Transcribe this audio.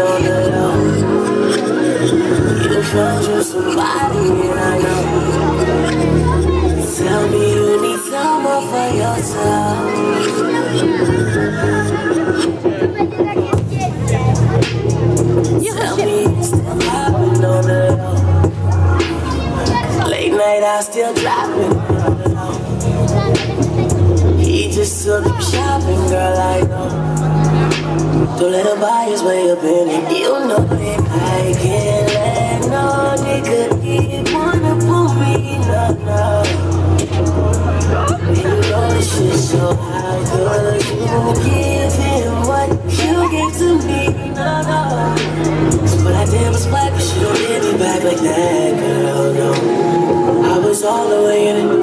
You found you somebody and I know Tell me you need someone for yourself Tell me still hopping on the Late night I still He just took Don't let him buy his way up in it. You know it, I can't let no nigga keep wanna pull me, no, no. You know this shit so high, cause you give him what you gave to me, no, no. What I did was black, but she don't give me back like that, girl, no. I was all the way in it.